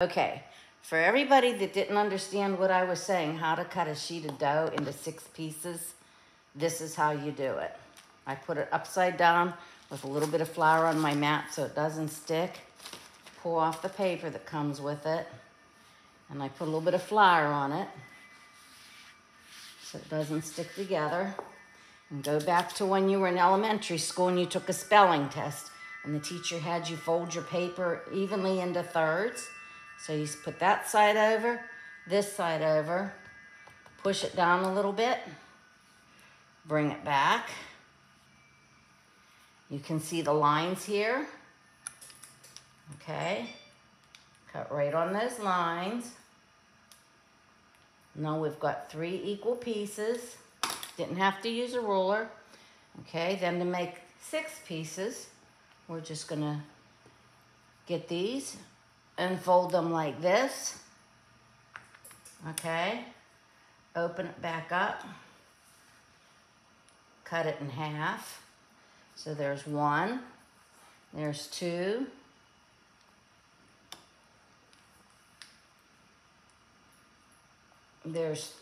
Okay, for everybody that didn't understand what I was saying, how to cut a sheet of dough into six pieces, this is how you do it. I put it upside down with a little bit of flour on my mat so it doesn't stick. Pull off the paper that comes with it. And I put a little bit of flour on it so it doesn't stick together. And go back to when you were in elementary school and you took a spelling test and the teacher had you fold your paper evenly into thirds. So you put that side over, this side over, push it down a little bit, bring it back. You can see the lines here. Okay, cut right on those lines. Now we've got three equal pieces. Didn't have to use a ruler. Okay, then to make six pieces, we're just gonna get these and fold them like this. Okay, open it back up, cut it in half. So there's one, there's two, there's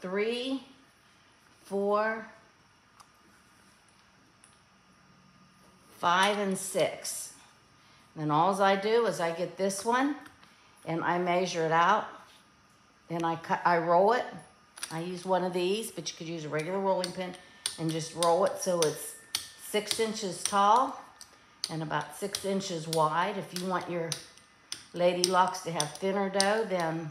three, four, five, and six. Then all I do is I get this one and I measure it out and I cut, I roll it. I use one of these, but you could use a regular rolling pin and just roll it so it's six inches tall and about six inches wide. If you want your lady locks to have thinner dough, then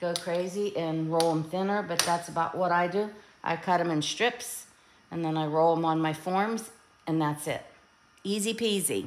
go crazy and roll them thinner, but that's about what I do. I cut them in strips and then I roll them on my forms and that's it. Easy peasy.